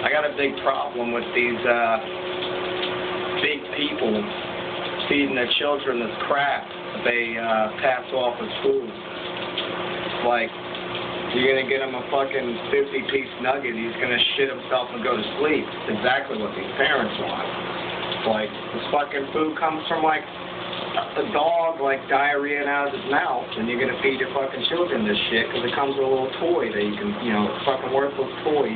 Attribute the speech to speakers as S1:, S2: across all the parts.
S1: I got a big problem with these uh, big people feeding their children this crap that they uh, pass off as food. Like, you're gonna get him a fucking 50 piece nugget, he's gonna shit himself and go to sleep. It's exactly what these parents want. It's like, this fucking food comes from like a dog like diarrhea out of his mouth, and you're gonna feed your fucking children this shit because it comes with a little toy that you can, you know, fucking worthless toy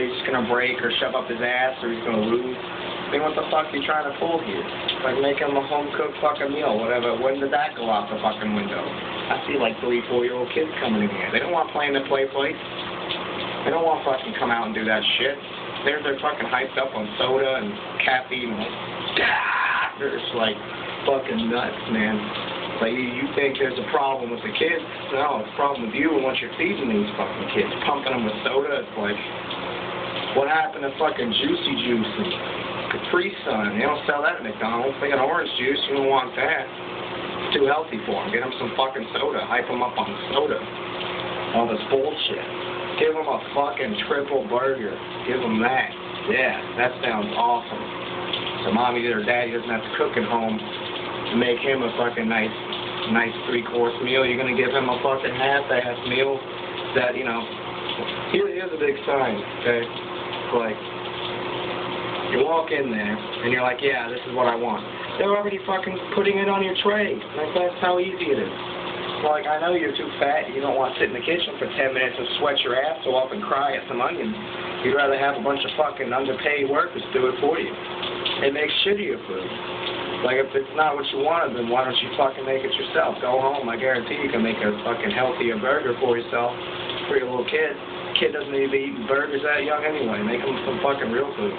S1: he's just gonna break or shove up his ass or he's gonna lose. I mean, what the fuck are you trying to pull here? Like make him a home cooked fucking meal, whatever. When did that go out the fucking window? I see like three, four year old kids coming in here. They don't want playing the play place. They don't want fucking come out and do that shit. They're they're fucking hyped up on soda and caffeine. Like, ah! They're just like fucking nuts, man. Like, you, you think there's a problem with the kids? No, it's a problem with you and what you're feeding these fucking kids. Pumping them with soda, it's like, what happened to fucking Juicy Juice and Capri Sun? They don't sell that at McDonald's. They got orange juice, you don't want that. It's too healthy for them. Get them some fucking soda. Hype them up on soda. All this bullshit. Give them a fucking triple burger. Give them that. Yeah, that sounds awesome. So mommy or daddy doesn't have to cook at home to make him a fucking nice, nice three-course meal. You're gonna give him a fucking half-ass meal that, you know, here, here's a big sign, okay? Like, you walk in there, and you're like, yeah, this is what I want. They're already fucking putting it on your tray. Like, that's how easy it is. Like, I know you're too fat, you don't want to sit in the kitchen for 10 minutes and sweat your ass off and cry at some onions. You'd rather have a bunch of fucking underpaid workers do it for you. It makes shittier food. Like, if it's not what you wanted, then why don't you fucking make it yourself? Go home. I guarantee you can make a fucking healthier burger for yourself for your little kid. Kid doesn't need to be eating burgers that young anyway. Make him some fucking real food.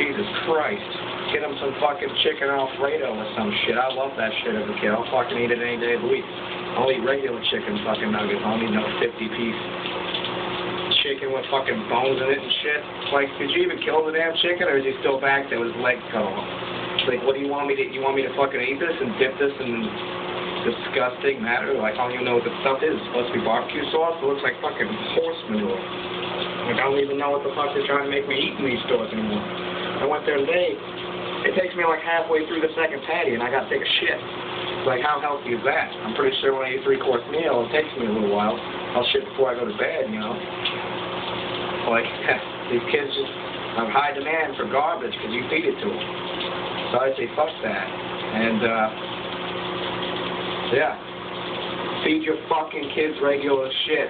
S1: Jesus Christ. Get him some fucking chicken Alfredo or some shit. I love that shit as a kid. I'll fucking eat it any day of the week. I'll eat regular chicken fucking nuggets. I don't need no 50 piece chicken with fucking bones in it and shit. Like, did you even kill the damn chicken or is he still back there with his leg cut off? Like, what do you want me to, you want me to fucking eat this and dip this in disgusting matter? Like, I don't even know what the stuff is. It's supposed to be barbecue sauce? It looks like fucking horse manure. Like, I don't even know what the fuck they're trying to make me eat in these stores anymore. I went there today. It takes me like halfway through the second patty and I gotta take a shit. Like, how healthy is that? I'm pretty sure when I eat a three-course meal, it takes me a little while. I'll shit before I go to bed, you know? Like, these kids just have high demand for garbage because you feed it to them. So I say, fuck that. And, uh, yeah. Feed your fucking kids regular shit.